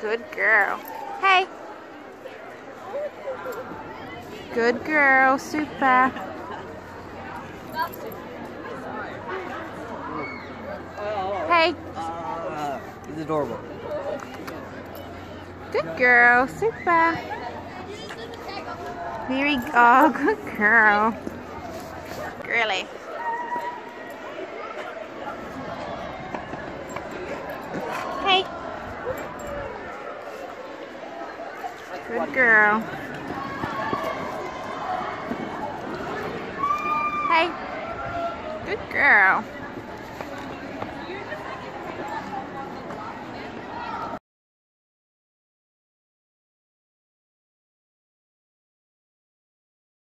Good girl. Hey. Good girl. Super. Hey. Uh, it's adorable. Good girl. Super. Very oh, good girl. Girly. Hey. Good girl. Hey. Good girl.